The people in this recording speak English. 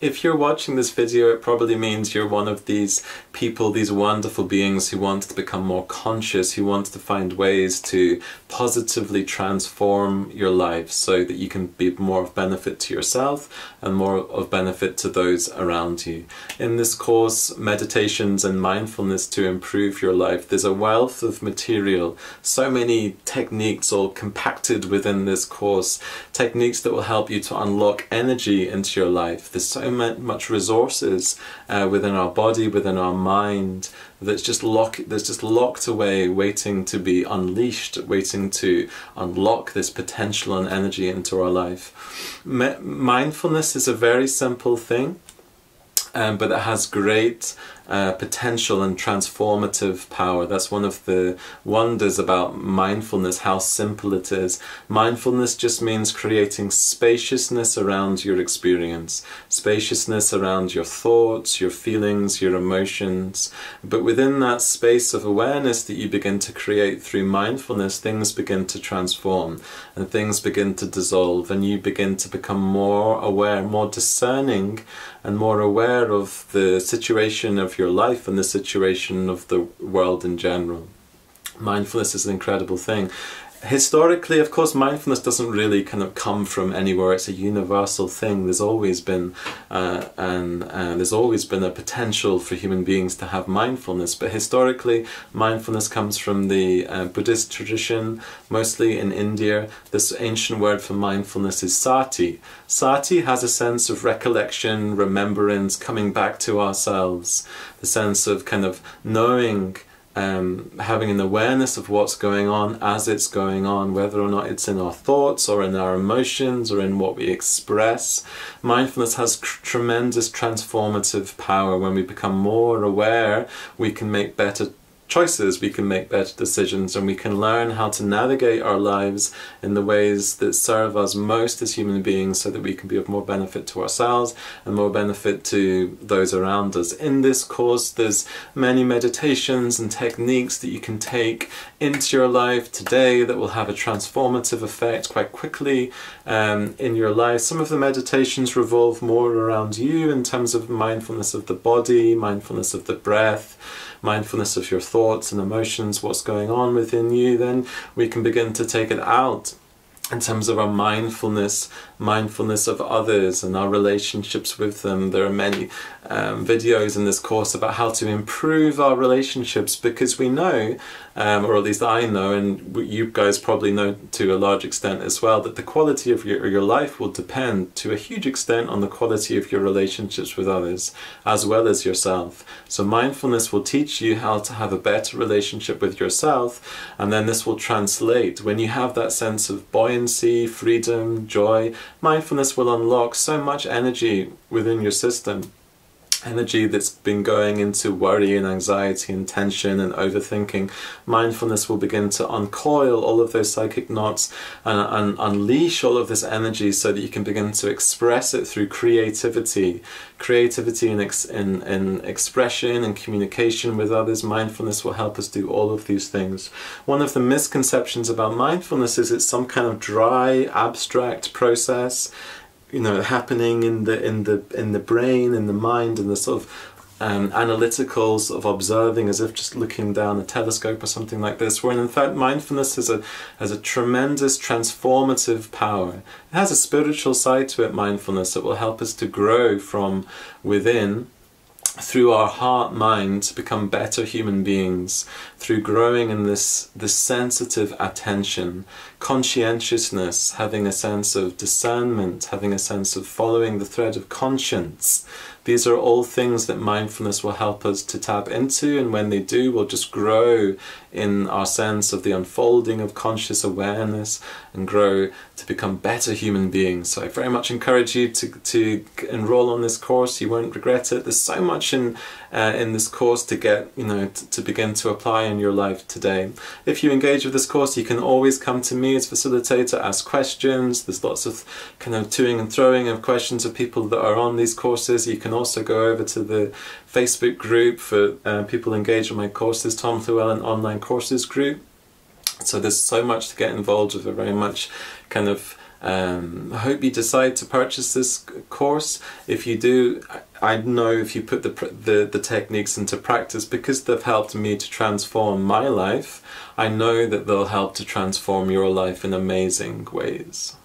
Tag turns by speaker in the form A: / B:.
A: if you're watching this video, it probably means you're one of these people, these wonderful beings who want to become more conscious, who want to find ways to positively transform your life so that you can be more of benefit to yourself and more of benefit to those around you. In this course, Meditations and Mindfulness to Improve Your Life, there's a wealth of material, so many techniques all compacted within this course, techniques that will help you to unlock energy into your life. There's so much resources uh, within our body, within our mind, that's just lock that's just locked away, waiting to be unleashed, waiting to unlock this potential and energy into our life. mindfulness is a very simple thing, um, but it has great uh, potential and transformative power. That's one of the wonders about mindfulness, how simple it is. Mindfulness just means creating spaciousness around your experience, spaciousness around your thoughts, your feelings, your emotions. But within that space of awareness that you begin to create through mindfulness, things begin to transform and things begin to dissolve, and you begin to become more aware, more discerning, and more aware of the situation of your life and the situation of the world in general. Mindfulness is an incredible thing historically, of course, mindfulness doesn't really kind of come from anywhere. It's a universal thing. There's always been, uh, and uh, there's always been a potential for human beings to have mindfulness. But historically, mindfulness comes from the uh, Buddhist tradition, mostly in India. This ancient word for mindfulness is sati. Sati has a sense of recollection, remembrance, coming back to ourselves. The sense of kind of knowing um, having an awareness of what's going on as it's going on, whether or not it's in our thoughts or in our emotions or in what we express. Mindfulness has tremendous transformative power. When we become more aware, we can make better choices, we can make better decisions, and we can learn how to navigate our lives in the ways that serve us most as human beings so that we can be of more benefit to ourselves and more benefit to those around us. In this course, there's many meditations and techniques that you can take into your life today that will have a transformative effect quite quickly um, in your life. Some of the meditations revolve more around you in terms of mindfulness of the body, mindfulness of the breath mindfulness of your thoughts and emotions, what's going on within you, then we can begin to take it out in terms of our mindfulness, mindfulness of others and our relationships with them. There are many um, videos in this course about how to improve our relationships because we know, um, or at least I know, and you guys probably know to a large extent as well, that the quality of your, your life will depend to a huge extent on the quality of your relationships with others as well as yourself. So mindfulness will teach you how to have a better relationship with yourself, and then this will translate when you have that sense of buoyancy, freedom, joy. Mindfulness will unlock so much energy within your system energy that's been going into worry and anxiety and tension and overthinking, mindfulness will begin to uncoil all of those psychic knots and, and, unleash all of this energy so that you can begin to express it through creativity. Creativity in, ex, in, in expression and communication with others. Mindfulness will help us do all of these things. One of the misconceptions about mindfulness is it's some kind of dry, abstract process you know happening in the in the in the brain in the mind and the sort of um, analytical sort of observing as if just looking down a telescope or something like this when in fact mindfulness has a has a tremendous transformative power. It has a spiritual side to it mindfulness that will help us to grow from within through our heart mind to become better human beings through growing in this this sensitive attention conscientiousness having a sense of discernment having a sense of following the thread of conscience these are all things that mindfulness will help us to tap into, and when they do, we'll just grow in our sense of the unfolding of conscious awareness and grow to become better human beings. So I very much encourage you to, to enroll on this course. You won't regret it. There's so much in uh, in this course to get, you know, to, to begin to apply in your life today. If you engage with this course, you can always come to me as facilitator, ask questions. There's lots of kind of toing and throwing of questions of people that are on these courses. You can also go over to the Facebook group for uh, people engaged in my courses, Tom Llewellyn Online Courses group. So there's so much to get involved with, a very much kind of Um, I hope you decide to purchase this course. If you do, I know if you put the, the, the techniques into practice, because they've helped me to transform my life, I know that they'll help to transform your life in amazing ways.